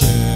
Turn